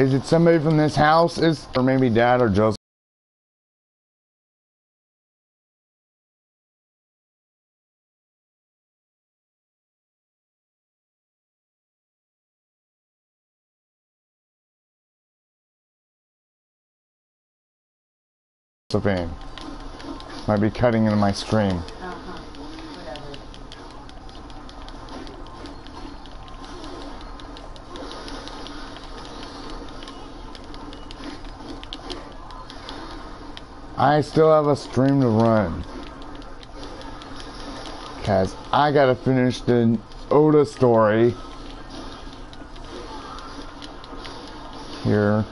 Is it somebody from this house? Is or maybe Dad or Joseph? Josephine. Might be cutting into my screen. I still have a stream to run. Cause I gotta finish the Oda story. Here.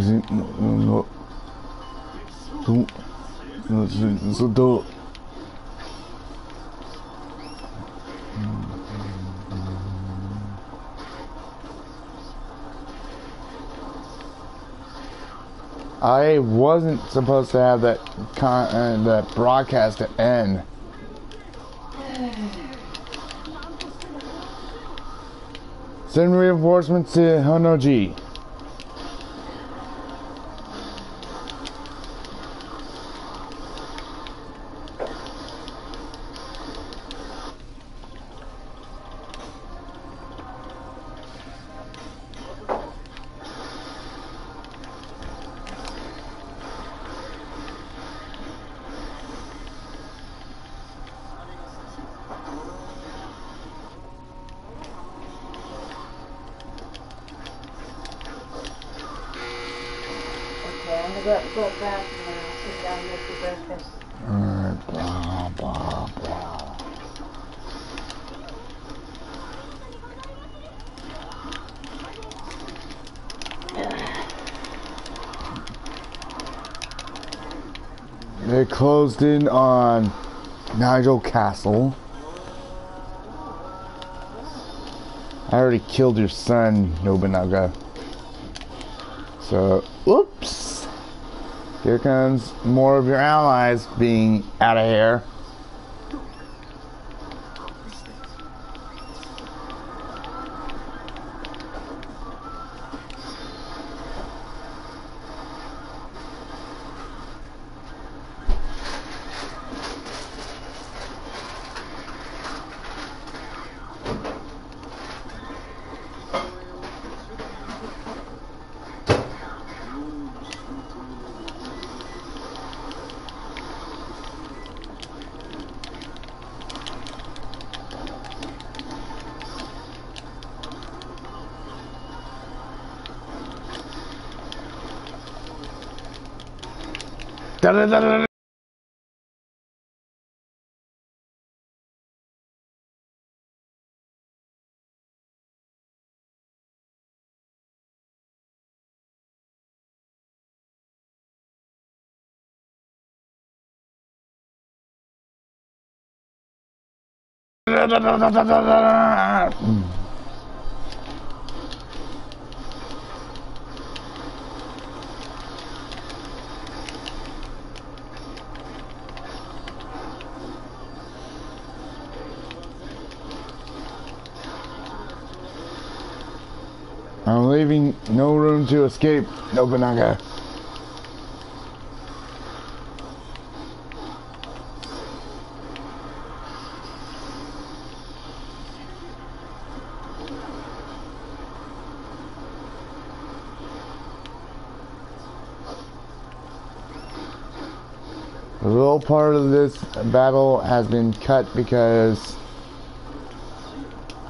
So I wasn't supposed to have that con uh, that broadcast to end. Send reinforcements to Honnoji. Okay, I'm gonna go, back sit down and make breakfast. Blah blah blah. They closed in on Nijo Castle. I already killed your son, Nobunaga. So. Here comes more of your allies being out of here. ধারে da da da da da da leaving no room to escape, Nobunaga. A little part of this battle has been cut because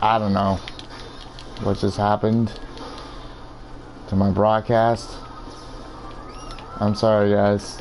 I don't know what just happened to my broadcast. I'm sorry, guys.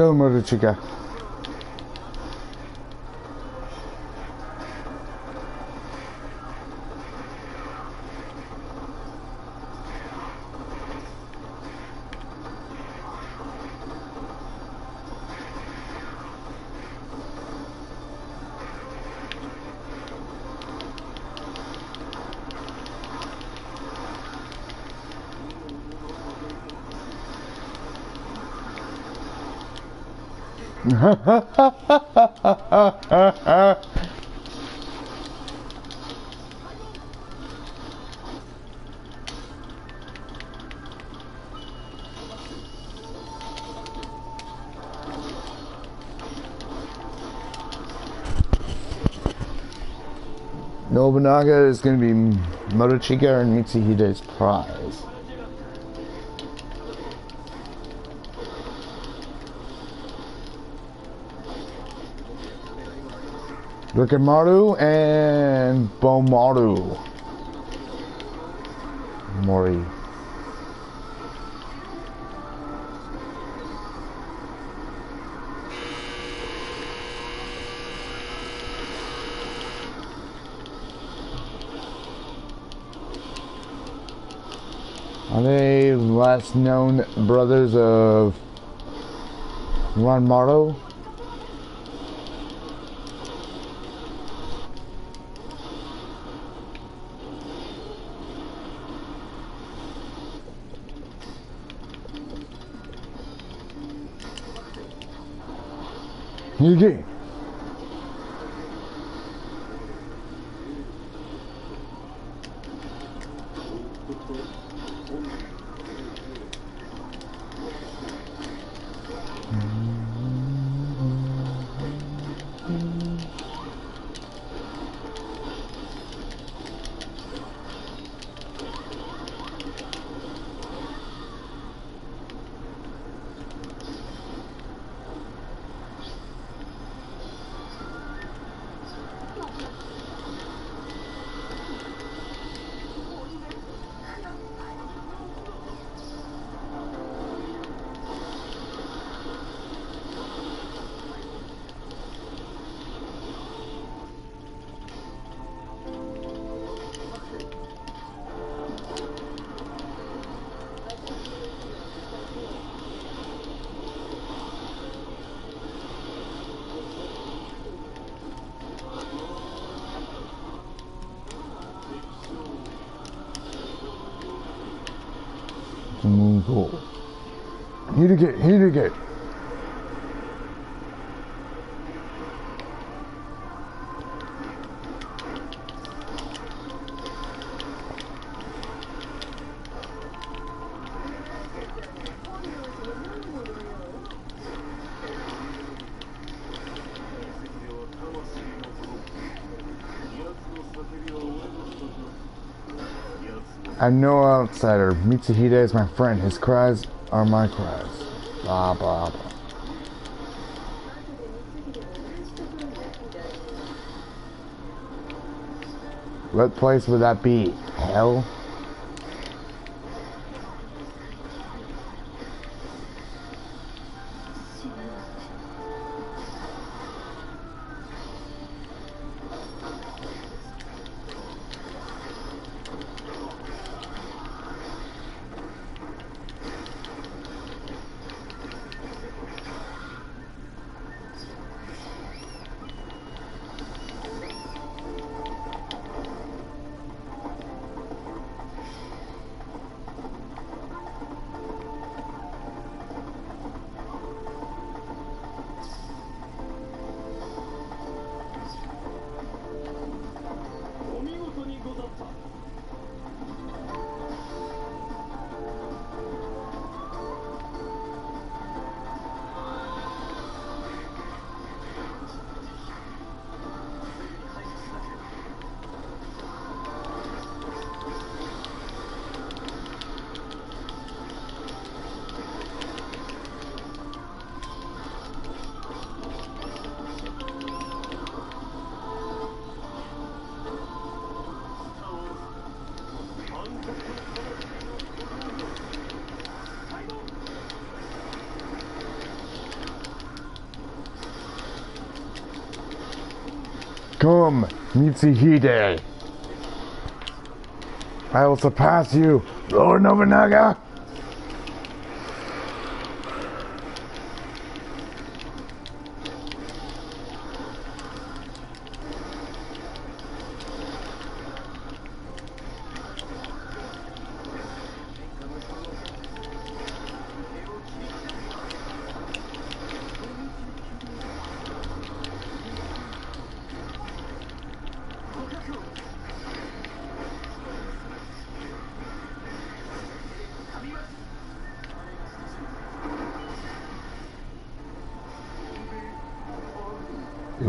Bakalım orada çıkar. Nobunaga is going to be Motochika and Mitsuhide's prize. Rikimaru and Bomaru. Mori. Are they last known brothers of Ranmaru? 你这 cool. to Hidegate. I'm no outsider. Mitsuhide is my friend. His cries are my cries. Blah, blah, blah. What place would that be? Hell? Boom! Mitsuhide! I will surpass you, Lord Nobunaga!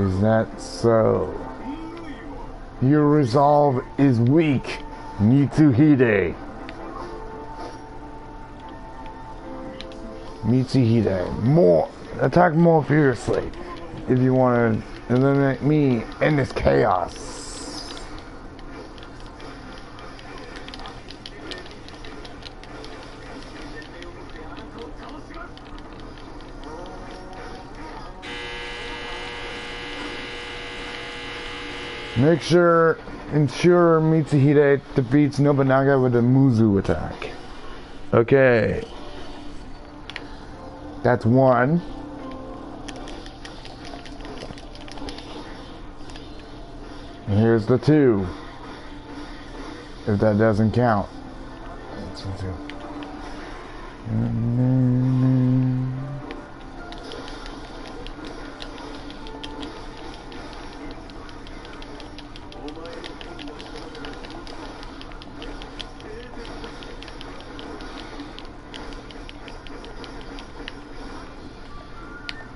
Is that so? Your resolve is weak, Mitsuhide. Mitsuhide, more attack more fiercely if you want to eliminate me in this chaos. Make sure, ensure Mitsuhide defeats Nobunaga with a Musou attack. Okay. That's one. And here's the two. If that doesn't count. That's two.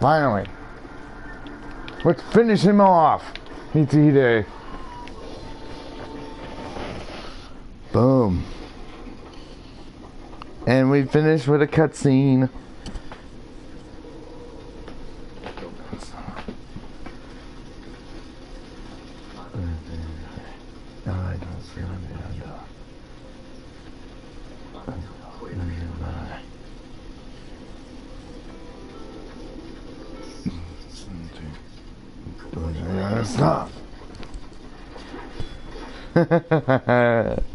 Finally. Let's finish him off. Mitsuhide. Boom. And we finish with a cutscene. 呵呵呵呵呵。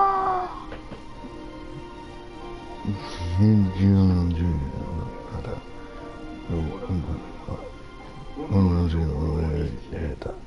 117